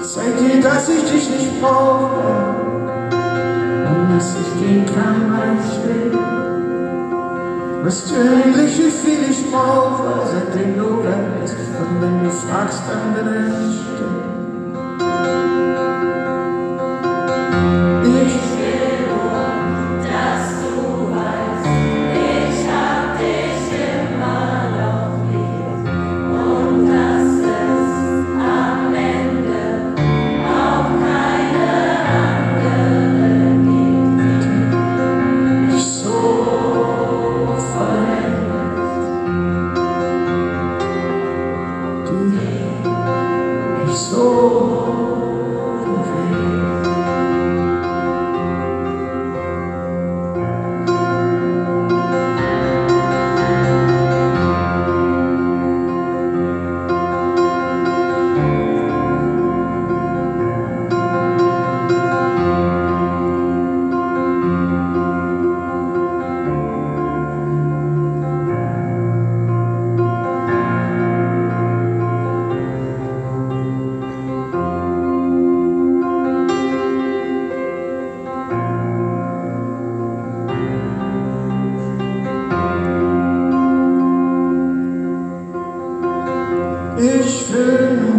Ich zeig dir, dass ich dich nicht brauche und dass ich gehen kann, wann ich will. Weißt du endlich, wie viel ich brauche, seitdem du bist und wenn du fragst, dann bin ich still. So. 的